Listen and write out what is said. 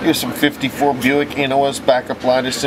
Here's some 54 Buick NOS backup light assist.